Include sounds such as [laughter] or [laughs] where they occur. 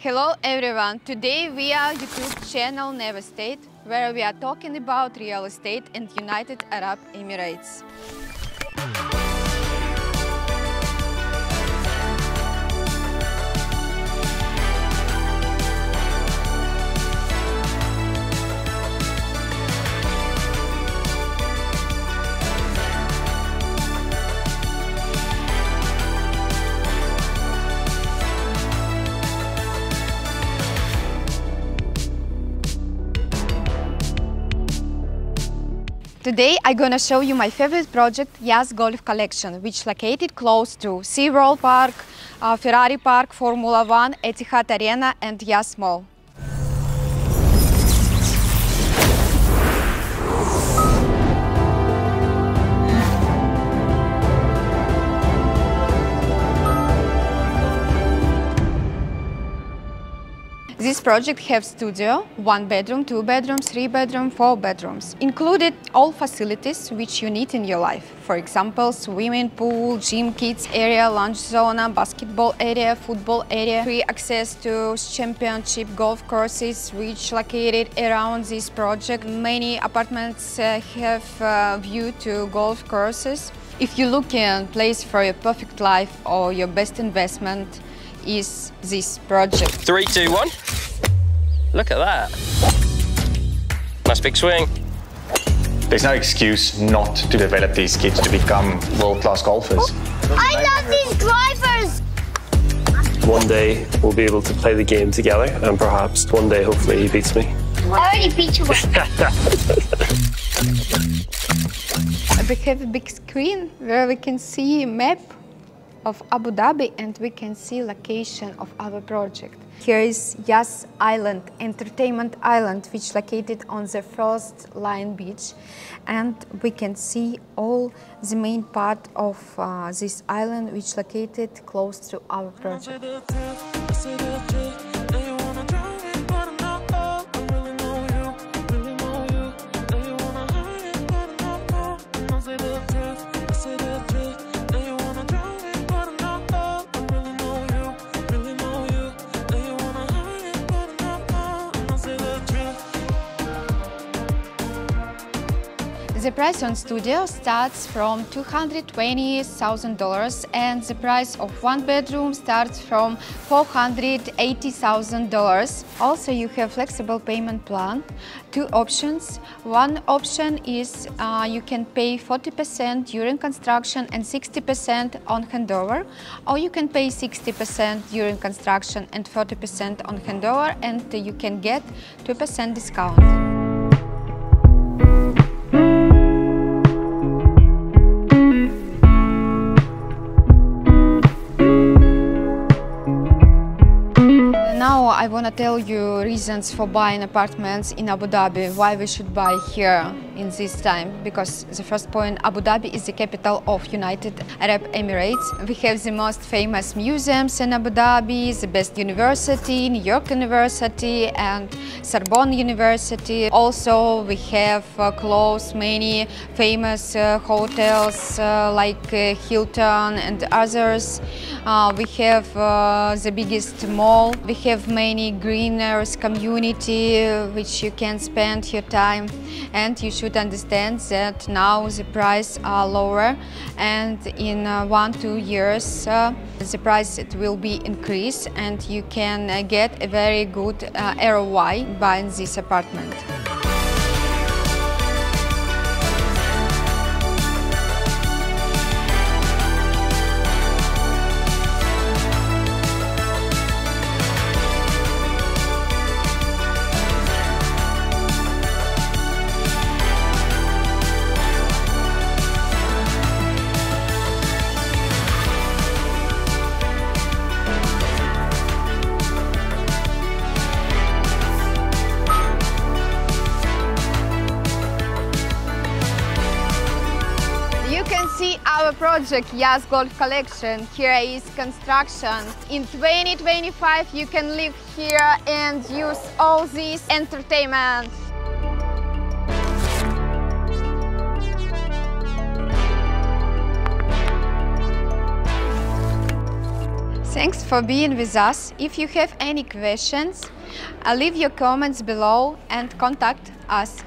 Hello everyone! Today we are YouTube channel Nevestate, where we are talking about real estate and United Arab Emirates. Today I'm gonna show you my favorite project, Yas Golf Collection, which located close to SeaWorld Park, uh, Ferrari Park, Formula One, Etihad Arena and Yas Mall. This project has studio, one bedroom, two bedrooms, three bedroom, four bedrooms. Included all facilities which you need in your life. For example, swimming pool, gym, kids area, lunch zone, basketball area, football area. Free access to championship golf courses which located around this project. Many apartments uh, have uh, view to golf courses. If you're looking place for your perfect life or your best investment, is this project. Three, two, one. Look at that. Nice big swing. There's no excuse not to develop these kids to become world-class golfers. Oh, I love these drivers! One day we'll be able to play the game together, and perhaps one day, hopefully, he beats me. I already beat you once. [laughs] We have a big screen where we can see map of Abu Dhabi and we can see location of our project. Here is Yas Island, Entertainment Island, which located on the first line beach. And we can see all the main part of uh, this island, which located close to our project. The price on studio starts from $220,000 and the price of one bedroom starts from $480,000. Also you have flexible payment plan, two options. One option is uh, you can pay 40% during construction and 60% on handover or you can pay 60% during construction and 40% on handover and you can get 2% discount. Now I want to tell you reasons for buying apartments in Abu Dhabi, why we should buy here in this time. Because the first point, Abu Dhabi is the capital of United Arab Emirates. We have the most famous museums in Abu Dhabi, the best university, New York University and Sorbonne University. Also we have uh, close many famous uh, hotels uh, like uh, Hilton and others. Uh, we have uh, the biggest mall. We have many greeners community which you can spend your time and you should understand that now the price are lower and in uh, one two years uh, the price it will be increased and you can uh, get a very good ROI buying this apartment. Our project Yas Golf Collection. Here is construction. In 2025 you can live here and use all this entertainment. Thanks for being with us. If you have any questions, uh, leave your comments below and contact us.